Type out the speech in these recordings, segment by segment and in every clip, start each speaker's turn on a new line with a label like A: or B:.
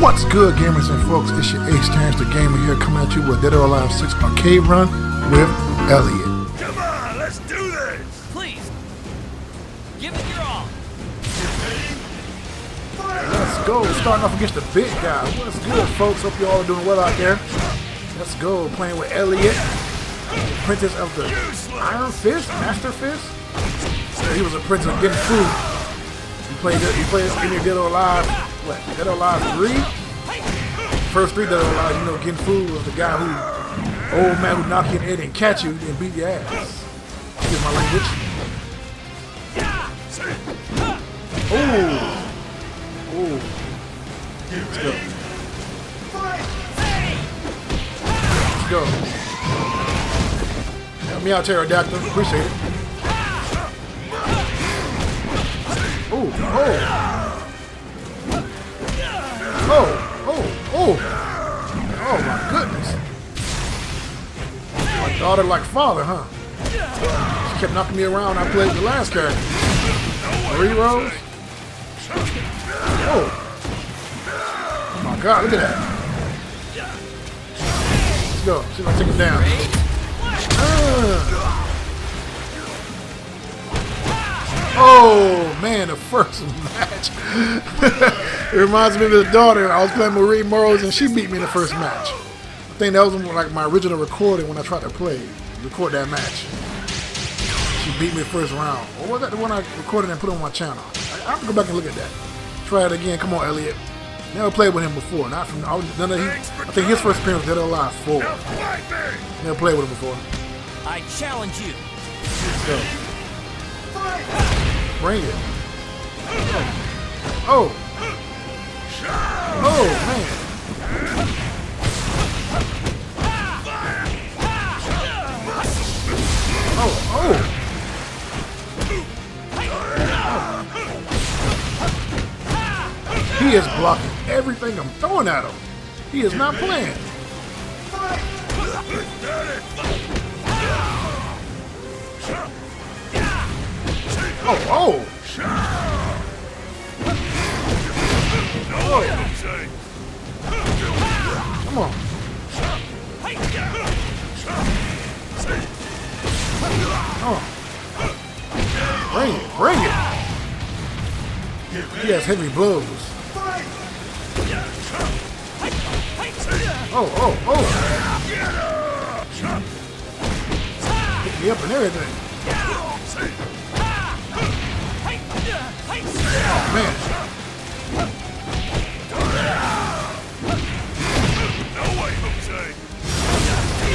A: What's good, gamers and folks? It's your Ace Terrence the Gamer here coming at you with Dead or Alive 6 Arcade Run with Eliot.
B: Come on, let's do this!
C: Please, give it your all.
A: Let's go. Starting off against the big guy. What's good, folks? Hope you all are doing well out there. Let's go. Playing with Eliot, apprentice of the Iron Fist, Master Fist. So he was a prince of Gen Fu. He played. He played in your Dead or Alive. What? Dead Alive three. First three Dead or Alive. You know, Gen Fu was the guy who, old man who knock your head and catch you and beat your ass. Excuse my language. Oh. Oh. Let's go. Let's go. Help me out, Pterodactyl. Appreciate it. Oh, oh. Oh, oh, oh. Oh, my goodness. Like daughter, like father, huh? She kept knocking me around. I played the last character. Three rows? Oh. Oh my god, look at that. Let's go. If I take him down. Ah. Oh man, the first match. it reminds me of his daughter. I was playing Marie Morrows and she beat me in the first match. I think that was like my original recording when I tried to play. Record that match. She beat me the first round. Or was that the one I recorded and put on my channel? I, to go back and look at that. Try it again. Come on, Eliot. Never played with him before. Not from I, was, none of he, I think his first appearance was Dead or Alive 4. Never played with him before.
C: I challenge you.
A: Let's. Bring it. Oh. Oh. Oh, man. Oh, oh. He is blocking everything I'm throwing at him. He is not playing. Oh, oh. Come on. Oh. Bring it, bring it. He has heavy blows. Oh, oh, oh. Pick me up and everything. Oh, man.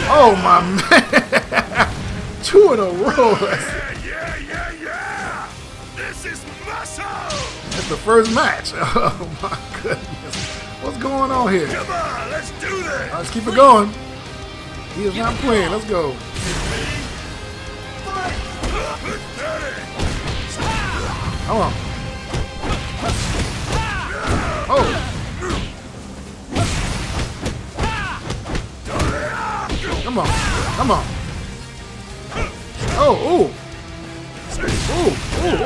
A: Oh, my man. Two in a row.
B: Yeah, yeah, yeah, yeah! This is muscle!
A: That's the first match. Oh, my goodness. What's going on here?
B: Come on, let's do this!
A: Let's keep it going. He is not playing. Let's go. Come on. Come on. Come on. Oh, ooh. Ooh, ooh,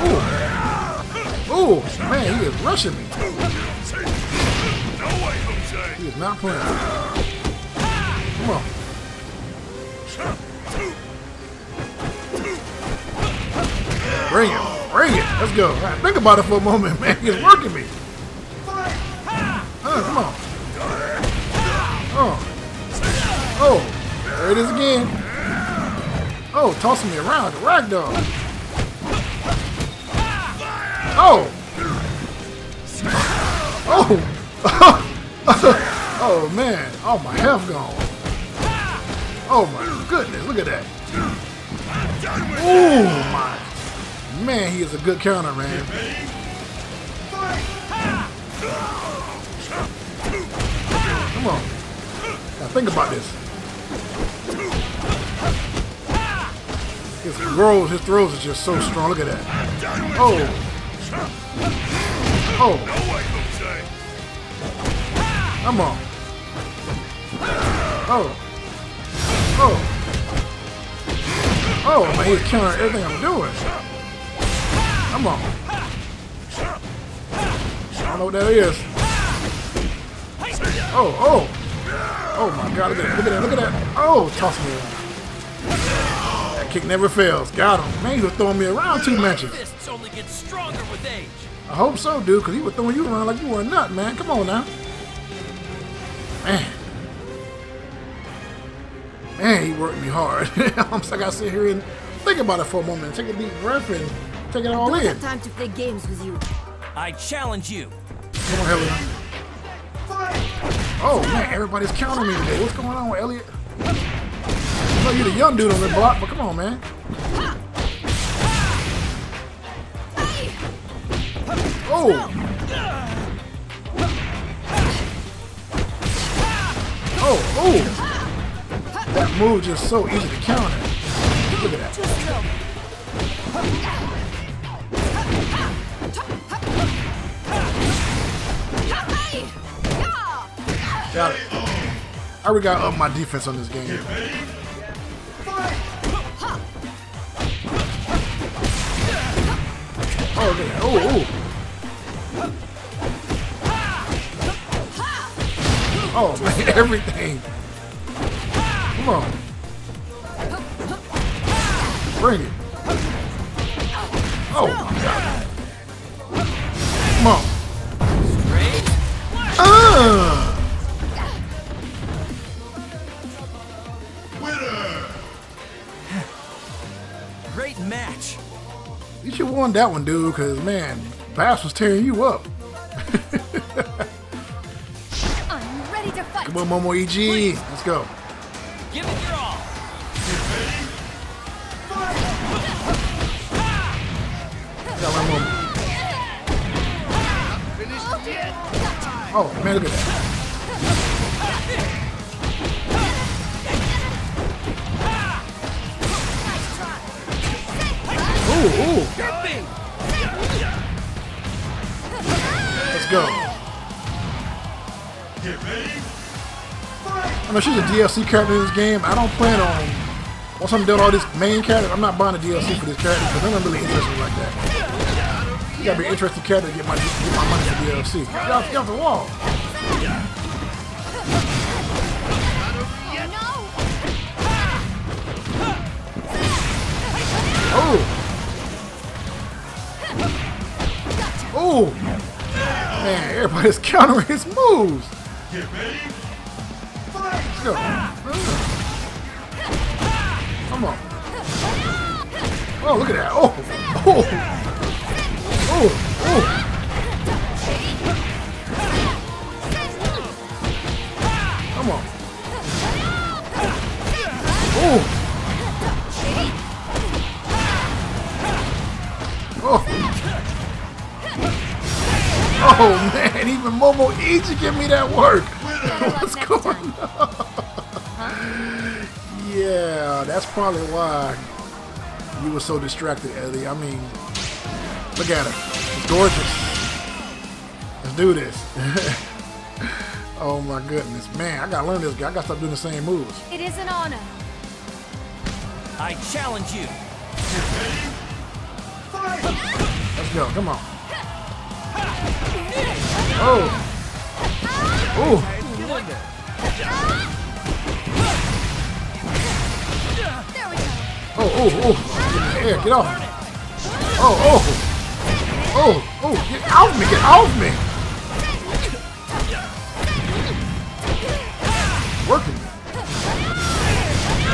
A: ooh. Ooh, man, he is rushing me. He is not playing. Come on. Bring it. Bring it. Let's go. Right, think about it for a moment, man. He's working me. There it is again. Oh, tossing me around. The ragdoll. Oh. Oh. oh, man. Oh, my health gone. Oh, my goodness. Look at that. Oh, my. Man, he is a good counter, man. Come on. Now think about this. His throws, his throws are just so strong. Look at that. Oh. Oh. Come on. Oh. Oh. Oh, man, he's countering everything I'm doing. Come on. I don't know what that is. Oh, oh. Oh my god, look at that, look at that, look at that. Oh, toss me around. That kick never fails. Got him. Man, he was throwing me around two matches.
C: Fists only get stronger with age.
A: I hope so, dude, because he was throwing you around like you were a nut, man. Come on now. Man. Man, he worked me hard. I'm just, I gotta sit here and think about it for a moment. Take a deep breath and take it all
D: Don't
A: in.
D: have time to play games with you.
C: I challenge you.
A: Come on, Helena. Oh man, everybody's counting me today. What's going on with Eliot? I know you're the young dude on the block, but come on, man. Oh. Oh, oh. That move just so easy to counter. Look at that. Got it. I already got up my defense on this game. Oh, look. Oh, oh. Oh, man, everything. Come on. Bring it. Oh, my God. Won that one, dude, because, man, Bass was tearing you up.
D: I'm ready to fight.
A: Come on, Momiji. Let's go.
C: Give it your all.
A: Got my Momo. Oh, man, look at that. Ooh, ooh. Go. I know she's a DLC character in this game. I don't plan on once I'm done all this main character. I'm not buying a DLC for this character because they're not really interested like that. You gotta be an interesting character to get my get my money for DLC. Get off, get off the wall. Man, everybody's countering his moves. Let's go. Come on. Oh, look at that. Oh. Oh. Oh. Oh. Momiji give me that work. What's
D: next
A: going on? Yeah, that's probably why you were so distracted, Eddie. I mean, look at her. She's gorgeous. Let's do this. oh my goodness. Man, I gotta learn this guy. I gotta stop doing the same moves.
D: It is an honor.
C: I challenge you.
A: Let's go. Come on. Oh. Oh.
D: There we go.
A: Oh, oh, oh. Get in the air. Get off. Oh, oh. Oh, oh. Get off me. Get off me. Working me.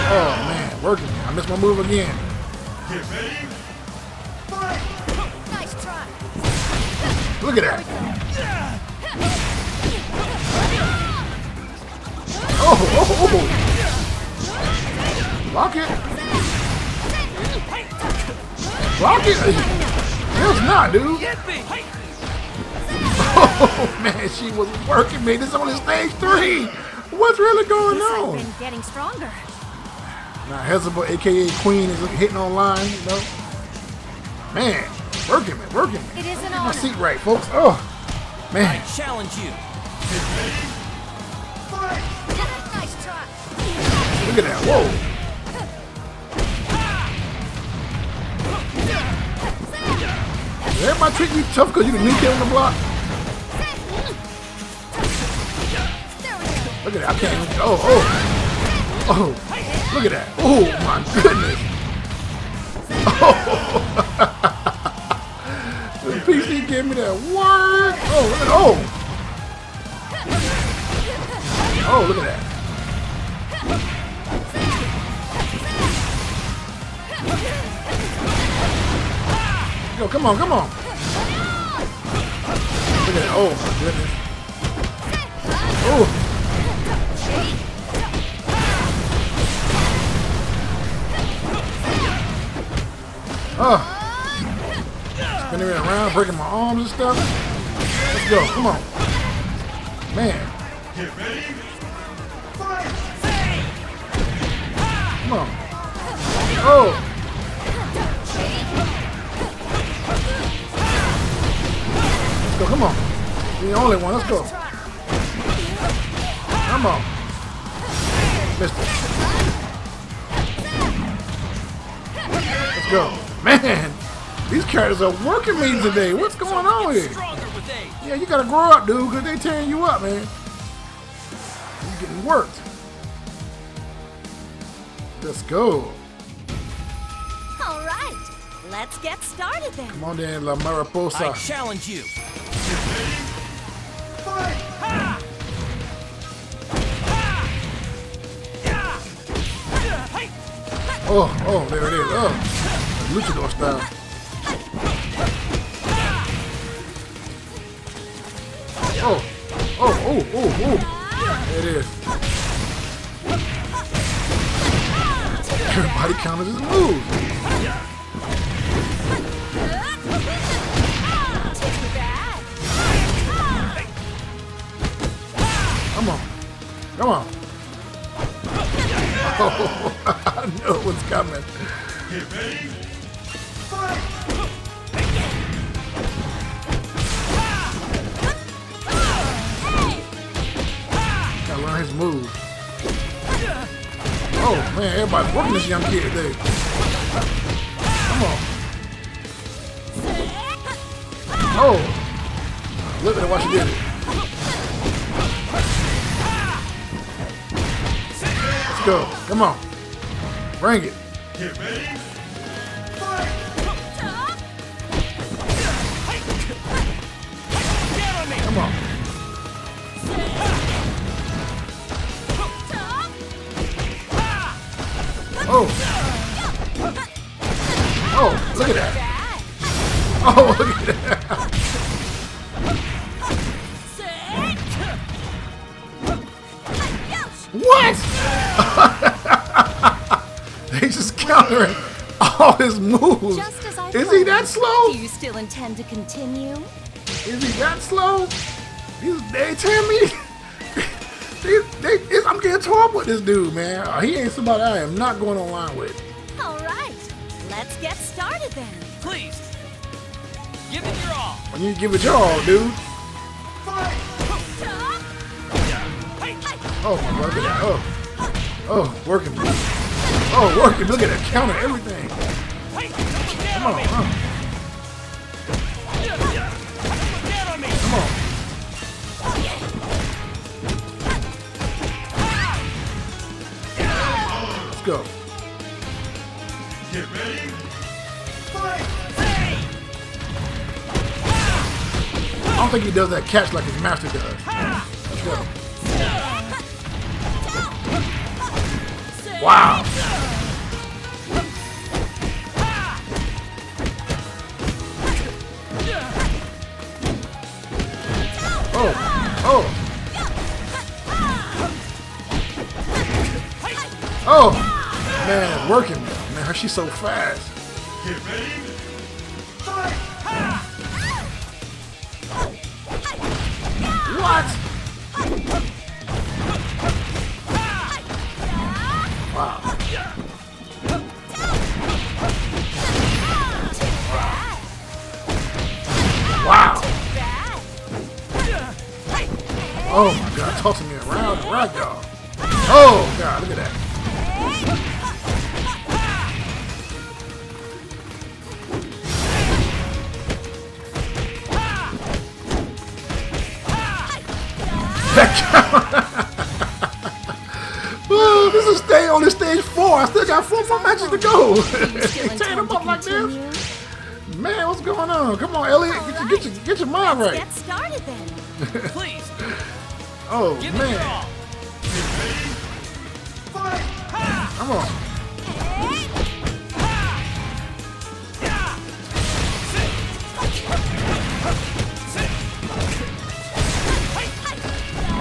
A: Oh, man. Working me. I missed my move again. Get ready.
D: Nice try.
A: Look at that. Oh, oh, oh. Block it. Lock it. It's not, dude. Oh, man, she was working me. This is only stage three. What's really going on?
D: been getting stronger.
A: Now, Hezbollah, aka Queen, is hitting online, you know. Man, working me, working me.
D: It is an
A: Get my seat right, folks. Oh,
C: I
A: man.
C: challenge you.
D: Nice try.
A: Look at that. Whoa. Everybody treat you tough because you new kid on the block? Look at that. I can't. Oh, oh. Oh. Look at that. Oh, my goodness. Oh. the PC gave me that word. Oh, Oh. Oh, look at that. Yo, come on, come on. Look at that. Oh, my goodness. Oh. Oh. Spinning around, breaking my arms and stuff. Let's go. Come on. Man. Come on. Oh. Let's go. Come on. You're the only one. Let's go. Come on. Missed it. Let's go. Man, these characters are working me today. What's going on here?
C: Stronger with age.
A: Yeah, you gotta grow up, dude, because they tearing you up, man. You're getting worked. Let's go.
D: All right. Let's get started then.
A: Come on then, La Mariposa.
C: I challenge you.
A: Oh, oh, there it is. Oh, luchador style. Oh, oh, oh, oh, oh. There it is. Everybody counted his moves. Come on. Oh, I it was coming. Gotta learn his moves. Oh man, everybody's working this young kid today. Come on. Oh. Look at her, watch she did it. Go. Come on. Bring it. Come on. Oh. Oh, look at that. Oh, look at that. Countering all his moves.
D: Just as I
A: Is he that slow?
D: Do you still intend to continue?
A: Is he that slow? He's, they tell me. they, they, it's- I'm getting tore up with this dude, man. Uh, He ain't somebody I am not going online with.
D: All right. Let's get started then.
C: Please. Give it your all.
A: When you give it your all, dude. Oh my god, look at that. Oh. Oh, working. Oh, working. Look at that counter, everything. Come on, huh?
C: Get on me.
A: Come on. Let's go.
B: Get ready.
A: I don't think he does that catch like his master does. Let's go. Wow. Oh. Man, working. Man, she's so fast.
B: Get ready.
A: What? Wow. Wow. Oh my god, tossing me around the y'all. Oh god, look at that. That This is stay on the stage four. I still got four more matches to go.
D: Do
A: Tearing them up like this. Man, what's going on? Come on, Eliot. Get your, get your, get your mind
D: Let's
A: right.
D: get started then.
C: Please,
A: Oh,
C: give it your
A: man.
C: all.
A: Come on.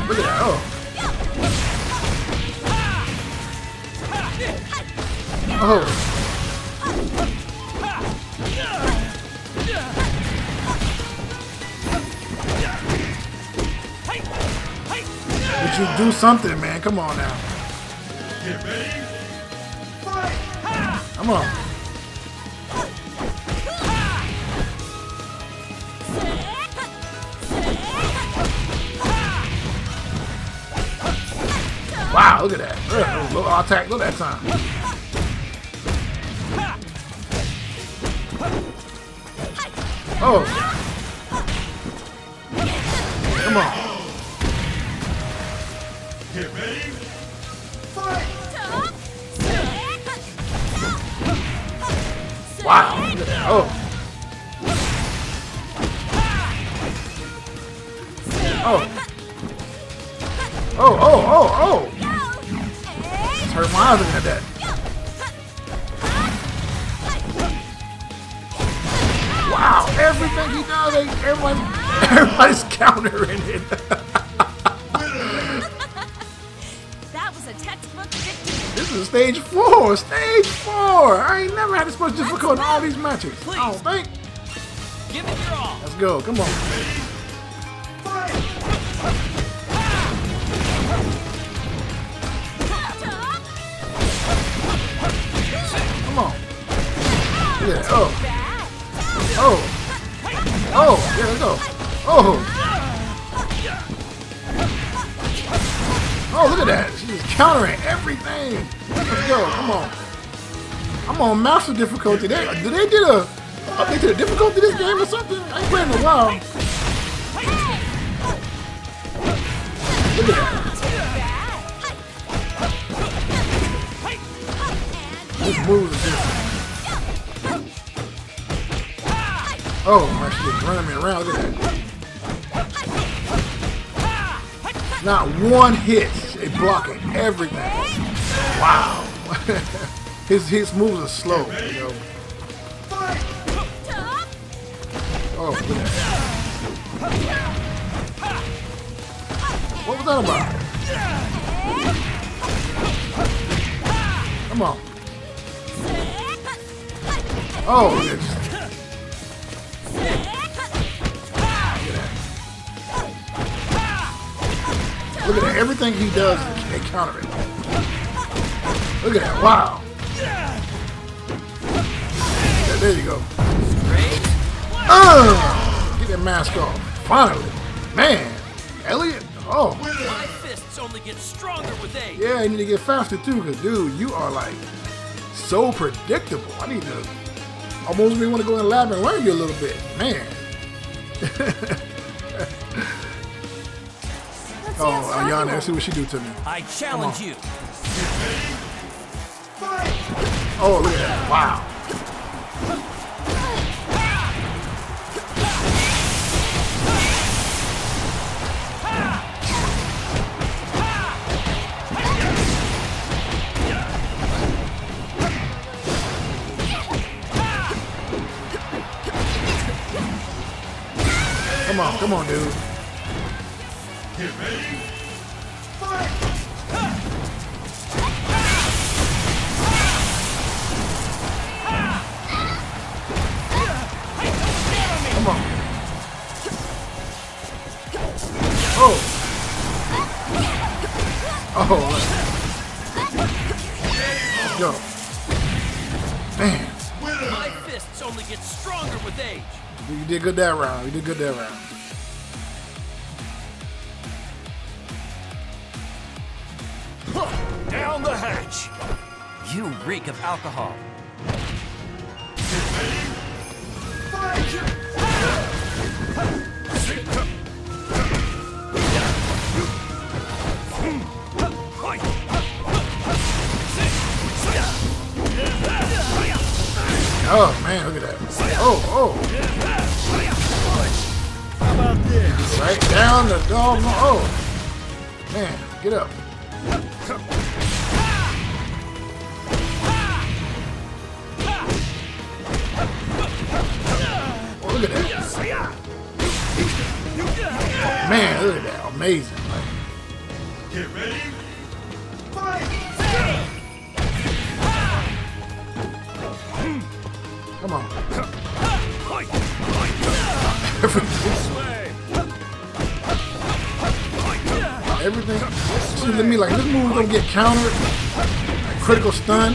A: Look at that. Oh. Oh. Would you do something, man? Come on now.
B: Get ready.
A: Come on. Look at that. Ugh, Low attack, look at that time. Oh. Come on.
B: Get ready.
A: Fight! Wow. Oh. It's hurt my eyes looking at that. Wow, everything he does, everybody, everybody's countering it.
D: That was a textbook victory.
A: This is stage four, stage four. I ain't never had this much difficult in all these matches. I don't think.
C: Give it your all.
A: Let's go, come on. Oh, oh, oh, yeah, let's go. Oh. Oh, look at that. She's countering everything. Let's go, come on. I'm on master difficulty. They, did they did a uh, update to the difficulty this game or something? I ain't playing in a while. Look at that. This move is different. Oh, my shit running me around. Look at that. Not one hit. They blocking everything. Wow. his his moves are slow. You know. Oh, look at that. What was that about? Come on. Oh, it's, look at that. Everything he does, they counter it. Look at that. Wow. Yeah, there you go. Uh, get that mask off. Finally. Man. Eliot. Oh.
C: My fists only get stronger with age.
A: Yeah, I need to get faster too, because dude, you are like so predictable. I need to almost want to go in the lab and learn you a little bit. Man. oh, uh, Ayane, let's see what she do to me.
C: I challenge you.
A: Oh, look at that. Wow. Come on, come on, dude.
B: Get ready.
A: Come on. Oh. Oh. Let's. Man,
C: My fists only get stronger with age.
A: you did good that round. You did good that round.
C: alcohol.
A: Oh man, look at that. Oh, oh. Right down the dog. Oh. Man, get up. Look at that. Man, look at that. Amazing. Like,
B: Get ready.
A: come on. Everything. Everything. See, let me like this move gonna get countered. Critical stun.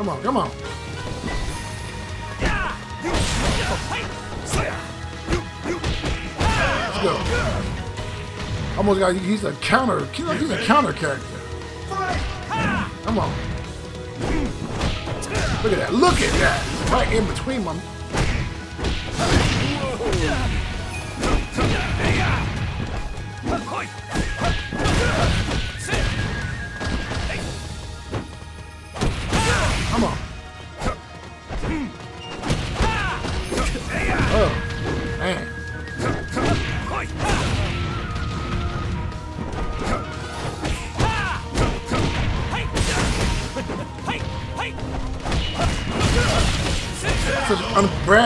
A: Come on, come on. Let's go. Almost got he's a counter. He's a, counter character. Come on. Look at that. Look at that. Right in between my.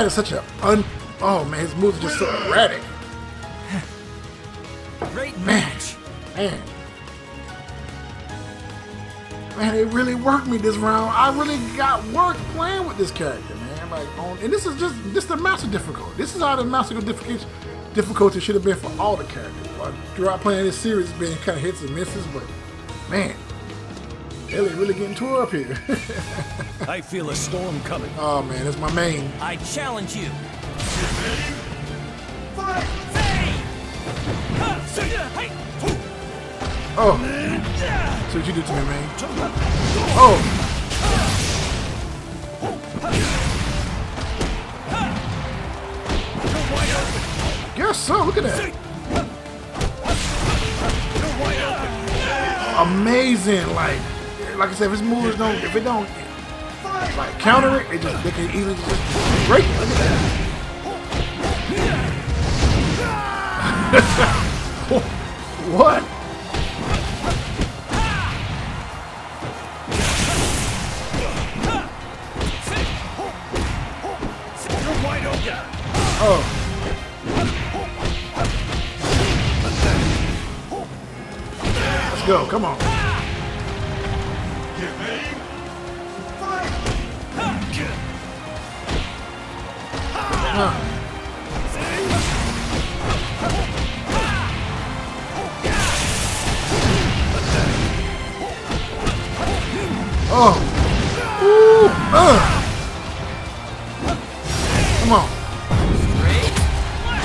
A: Is such a un. Oh man, his moves are just so erratic.
C: Great match.
A: Man. Man, it really worked me this round. I really got work playing with this character, man. Like, on, and this is just this is the master difficulty. This is how the master difficulty difficulty should have been for all the characters. Like, throughout playing this series, it's been kind of hits and misses, but man, Ellie really getting tore up here.
E: I feel a storm coming.
A: oh man, it's my main.
C: I challenge you.
A: Oh, see what you did to me, man. Oh. Guess so. Look at that. Amazing. Like, like I said, if his moves don't, if it don't, like counter it, it just they can easily just break it. Look at that. what? Oh. Let's go. Come on.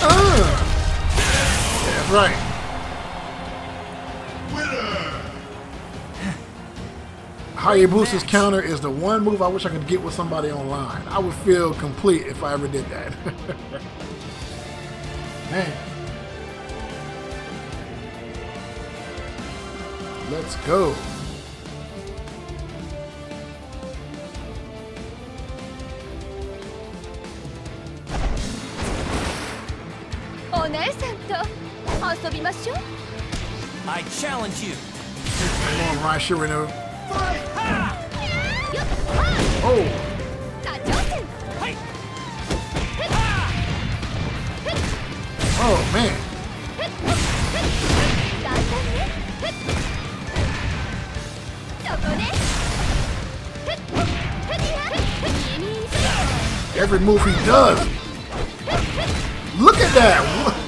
A: Uh. That's right. Hayabusa's counter is the one move I wish I could get with somebody online. I would feel complete if I ever did that. Man. Let's go.
C: Challenge you.
A: Come on, Mai Shiranui. Oh. Oh, man. Every move he does. Look at that.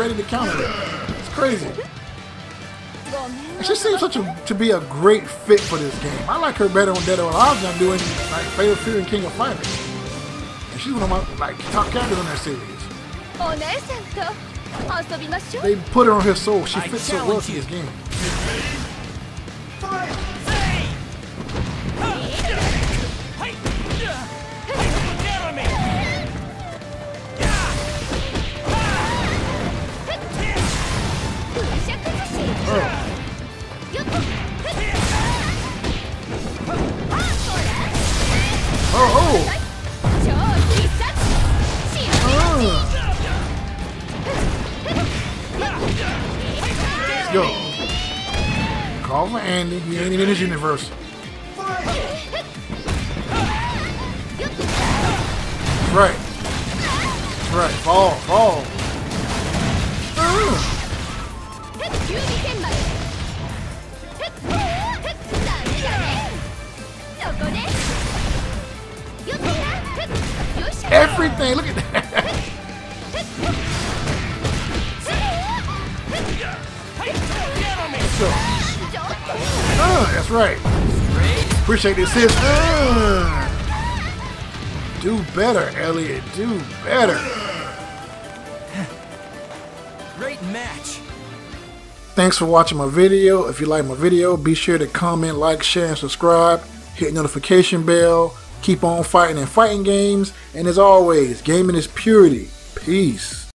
B: ready
A: to counter it. It's crazy. She seems such a, to be a great fit for this game. I like her better on Dead or Alive than I'm doing like Fatal Fury and King of Fighters. And she's one of my like top characters on that series. They put her on her soul. She fits so well to this game. Andy. He ain't even in his universe. Right. Right. Fall, fall. Everything, look at that. so uh, that's right. Appreciate the assist. Uh, do better, Eliot. Do better.
C: Great match.
A: Thanks for watching my video. If you like my video, be sure to comment, like, share, and subscribe. Hit notification bell. Keep on fighting and fighting games. And as always, gaming is purity. Peace.